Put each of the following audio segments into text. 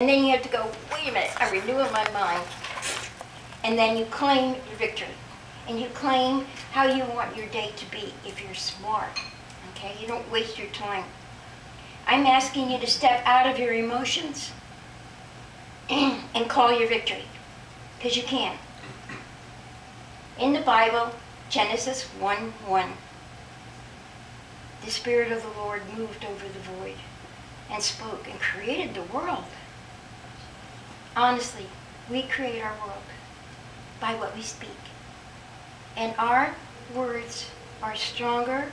And then you have to go, wait a minute, I'm renewing my mind. And then you claim your victory. And you claim how you want your day to be if you're smart. Okay? You don't waste your time. I'm asking you to step out of your emotions and call your victory. Because you can. In the Bible, Genesis 1 1, the Spirit of the Lord moved over the void and spoke and created the world. Honestly, we create our world by what we speak. And our words are stronger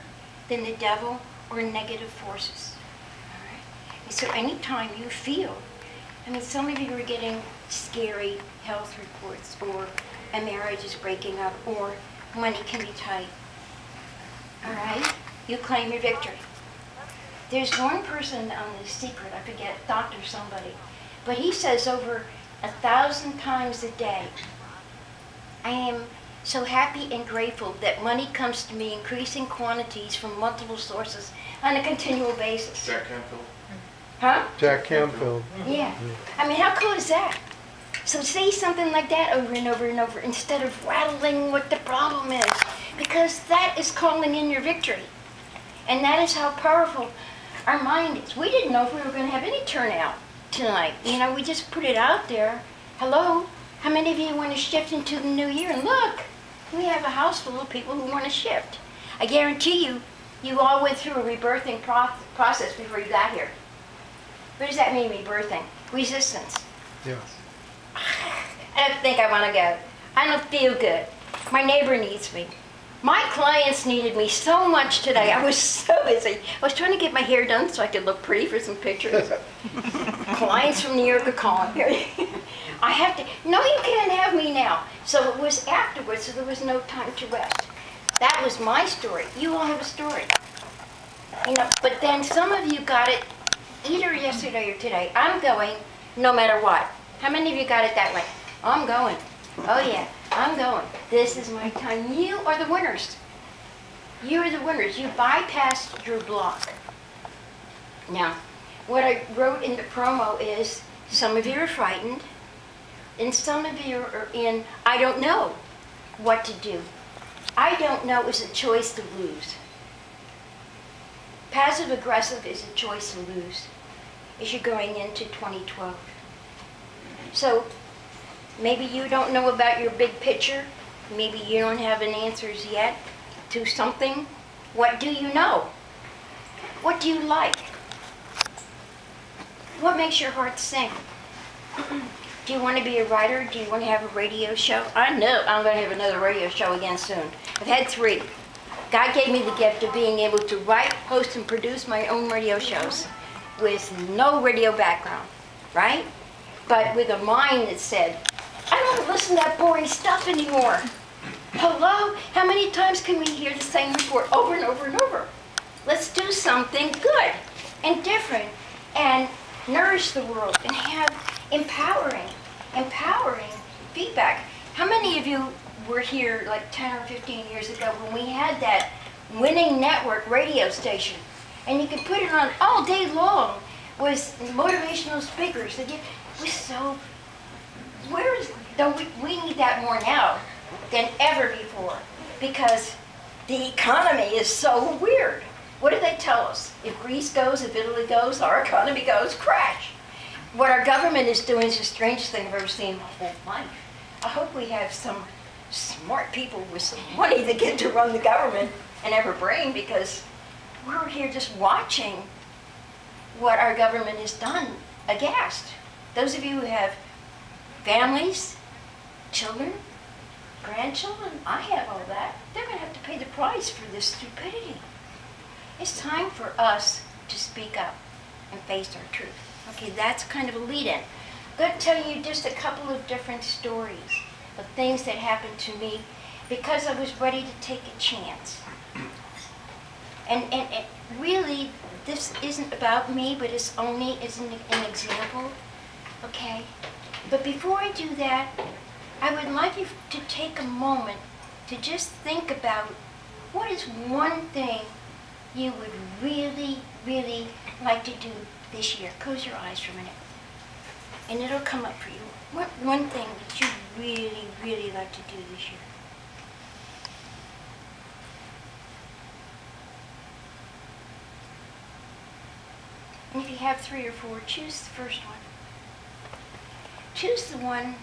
than the devil or negative forces. All right? And so anytime you feel, I mean, some of you are getting scary health reports, or a marriage is breaking up, or money can be tight. All right? You claim your victory. There's one person on the secret, I forget, doctor somebody, but he says over a thousand times a day, I am so happy and grateful that money comes to me increasing quantities from multiple sources on a continual basis. Jack Canfield. Huh? Jack Canfield. Yeah. I mean, how cool is that? So say something like that over and over and over instead of rattling what the problem is. Because that is calling in your victory. And that is how powerful our mind is. We didn't know if we were going to have any turnout tonight. You know, we just put it out there. Hello? How many of you want to shift into the new year? And look, we have a house full of people who want to shift. I guarantee you, you all went through a rebirthing pro process before you got here. What does that mean, rebirthing? Resistance. Yes. I don't think I want to go. I don't feel good. My neighbor needs me. My clients needed me so much today. I was so busy. I was trying to get my hair done so I could look pretty for some pictures. clients from New York are calling. I have to, no, you can't have me now. So it was afterwards, so there was no time to rest. That was my story. You all have a story. You know, but then some of you got it either yesterday or today. I'm going no matter what. How many of you got it that way? I'm going. Oh yeah, I'm going. This is my time. You are the winners. You are the winners. You bypassed your block. Now, what I wrote in the promo is some of you are frightened, and some of you are in, I don't know what to do. I don't know is a choice to lose. Passive aggressive is a choice to lose as you're going into 2012. So maybe you don't know about your big picture. Maybe you don't have an answers yet to something. What do you know? What do you like? What makes your heart sing? do you want to be a writer? Do you want to have a radio show? I know I'm going to have another radio show again soon. I've had three. God gave me the gift of being able to write, host, and produce my own radio shows with no radio background, right? But with a mind that said, I don't listen to that boring stuff anymore. Hello? How many times can we hear the same report over and over and over? Let's do something good and different and nourish the world and have empowering, empowering feedback. How many of you were here like 10 or 15 years ago when we had that winning network radio station and you could put it on all day long with motivational speakers. It was so, where is, don't we, we need that more now than ever before because the economy is so weird. What do they tell us? If Greece goes, if Italy goes, our economy goes, crash. What our government is doing is the strangest thing I've ever seen in my whole life. I hope we have some smart people with some money that get to run the government and a brain because we're here just watching what our government has done, aghast. Those of you who have families, children, grandchildren, I have all that, they're going to have to pay the price for this stupidity. It's time for us to speak up and face our truth. Okay, that's kind of a lead-in. I'm going to tell you just a couple of different stories of things that happened to me because I was ready to take a chance. And, and, and really, this isn't about me, but it's only as an, an example, okay? But before I do that, I would like you to take a moment to just think about what is one thing you would really, really like to do this year. Close your eyes for a minute. and it'll come up for you. What one thing that you really, really like to do this year? And if you have three or four, choose the first one. Choose the one.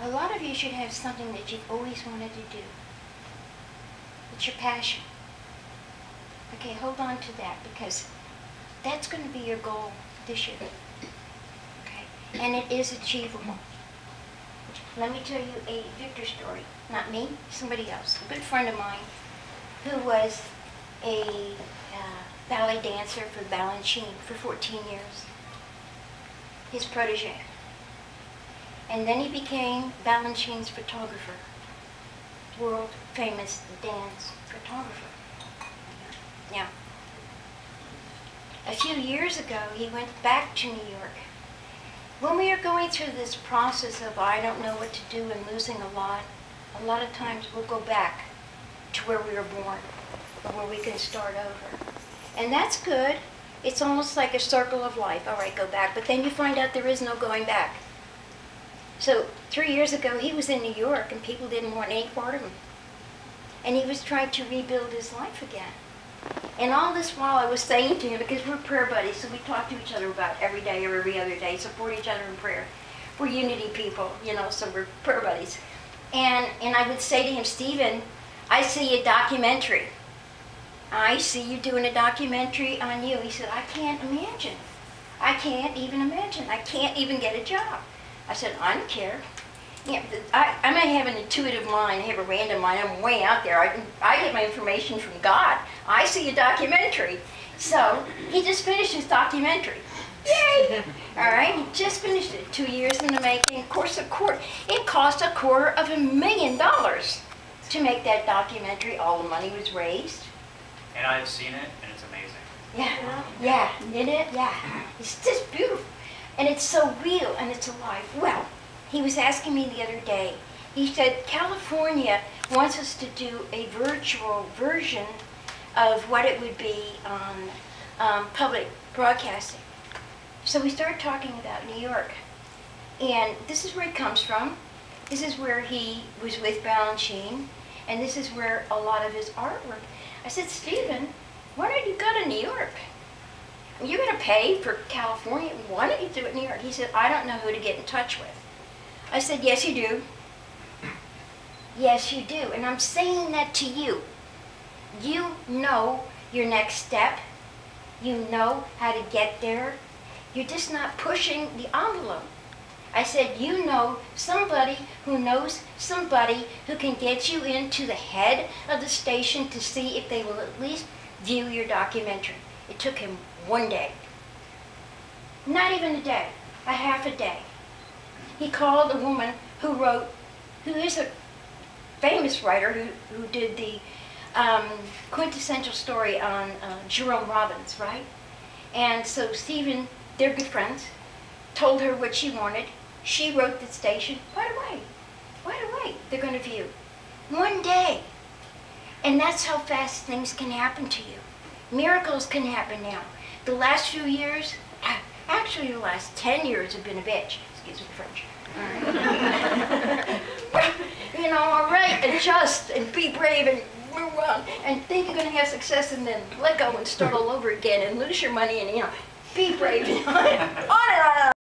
A lot of you should have something that you've always wanted to do. It's your passion. Okay, hold on to that because that's going to be your goal this year. Okay, and it is achievable. Let me tell you a Victor story. Not me, somebody else. A good friend of mine who was a uh, ballet dancer for Balanchine for 14 years. His protege. And then he became Balanchine's photographer, world famous dance photographer. Now, a few years ago, he went back to New York. When we are going through this process of I don't know what to do and losing a lot, a lot of times we'll go back to where we were born or where we can start over. And that's good. It's almost like a circle of life. All right, go back. But then you find out there is no going back. So three years ago, he was in New York and people didn't want any part of him. And he was trying to rebuild his life again. And all this while I was saying to him, because we're prayer buddies, so we talk to each other about every day or every other day, support each other in prayer. We're unity people, you know, so we're prayer buddies. And, and I would say to him, Stephen, I see a documentary. I see you doing a documentary on you. He said, I can't imagine. I can't even imagine. I can't even get a job. I said, I don't care. Yeah, I, I may have an intuitive mind, I have a random mind, I'm way out there. I, I get my information from God. I see a documentary. So he just finished his documentary. Yay! All right, he just finished it. Two years in the making. Of course, a quarter. It cost a quarter of a million dollars to make that documentary. All the money was raised. And I've seen it, and it's amazing. Yeah, yeah, in it, yeah. It's just beautiful. And it's so real and it's alive. Well, he was asking me the other day, he said, California wants us to do a virtual version of what it would be on um, public broadcasting. So we started talking about New York. And this is where he comes from. This is where he was with Balanchine. And this is where a lot of his artwork. I said, Stephen, why don't you go to New York? You're going to pay for California. Why don't you do it in New York? He said, I don't know who to get in touch with. I said, yes, you do. Yes, you do. And I'm saying that to you. You know your next step. You know how to get there. You're just not pushing the envelope. I said, you know somebody who knows somebody who can get you into the head of the station to see if they will at least view your documentary. It took him one day. Not even a day, a half a day. He called a woman who wrote, who is a famous writer who, who did the um, quintessential story on uh, Jerome Robbins, right? And so Stephen, they're good friends, told her what she wanted. She wrote the station right away. Right away, they're going to view. One day. And that's how fast things can happen to you. Miracles can happen now. The last few years, actually the last 10 years have been a bitch. Excuse me, French. you know, all right, adjust and be brave and move on and think you're going to have success and then let go and start all over again and lose your money and, you know, be brave. on and on.